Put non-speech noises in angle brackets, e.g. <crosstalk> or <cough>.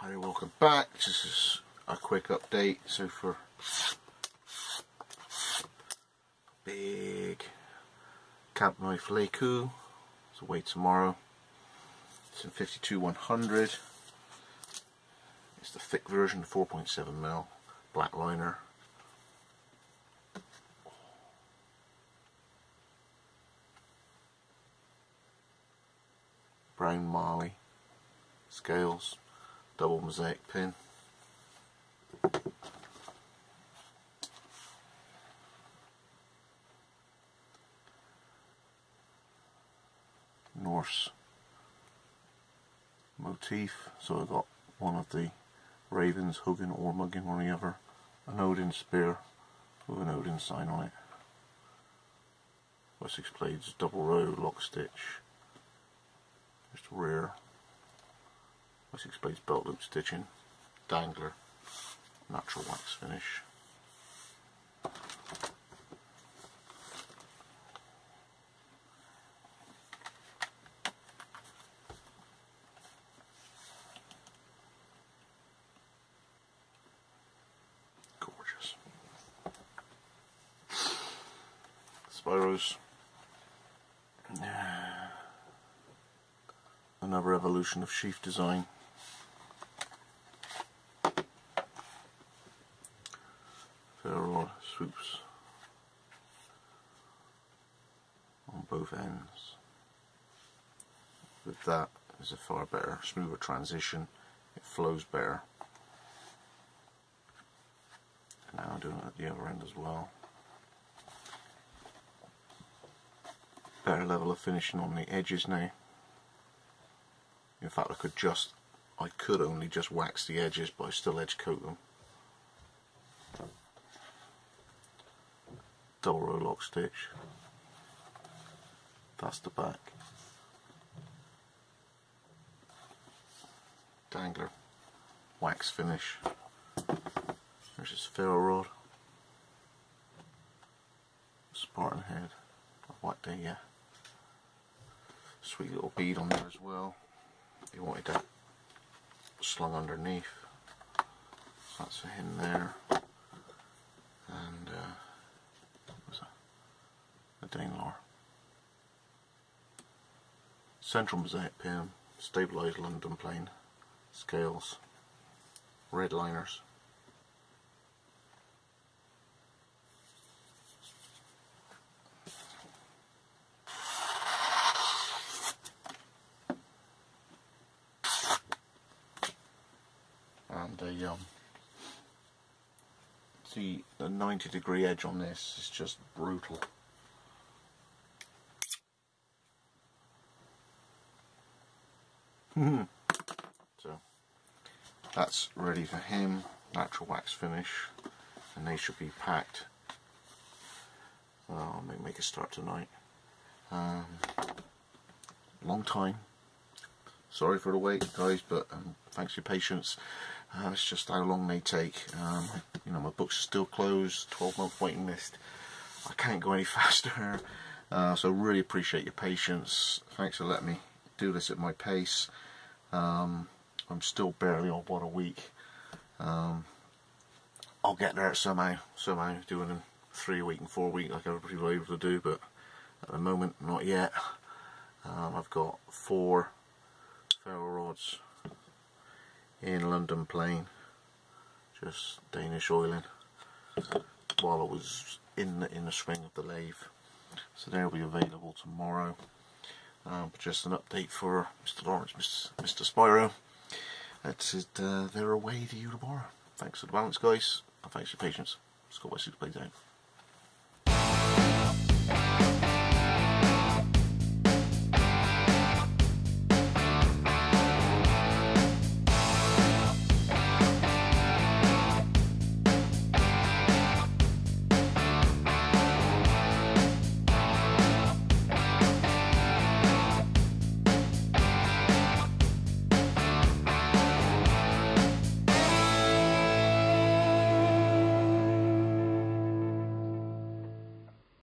Hi, welcome back. This is a quick update. So for big Cabernet Filet Coup, it's away tomorrow. It's in 52 100. It's the thick version, 4.7 mil black liner. Brown Marley scales double mosaic pin. Norse motif, so I got one of the ravens hugging or mugging one another, an Odin spear with an Odin sign on it. Wessex blades, double row, lock stitch, just rear this explains belt loop stitching, dangler, natural wax finish. Gorgeous. Spiro's. <sighs> Another evolution of sheath design. Swoops on both ends. With that is a far better, smoother transition. It flows better. And now I'm doing it at the other end as well. Better level of finishing on the edges now. In fact I could just I could only just wax the edges but I still edge coat them. Row lock stitch. That's the back. Dangler. Wax finish. There's his ferro rod. Spartan head. What day yeah. Sweet little bead on there as well. He wanted that slung underneath. That's him there and uh, DaneLore. Central mosaic pin, stabilised London plane, scales, red liners. And a um, see the 90 degree edge on this is just brutal. So that's ready for him, natural wax finish, and they should be packed. I'll make, make a start tonight. Um, long time. Sorry for the wait, guys, but um, thanks for your patience. Uh, it's just how long they take. Um, you know, my books are still closed, 12 month waiting list. I can't go any <laughs> faster. Uh, so really appreciate your patience. Thanks for letting me do this at my pace. Um, I'm still barely on one a week. Um, I'll get there somehow, somehow doing three a week and four a week like everybody will able to do, but at the moment not yet. Um, I've got four ferro rods in London plane, just Danish oiling while I was in the, in the swing of the lathe. So they'll be available tomorrow. Um, just an update for Mr. Lawrence, Mr. Spiro. It's uh, they're away to you tomorrow. Thanks for the balance, guys, and thanks for your patience. Scott Wessex blades out.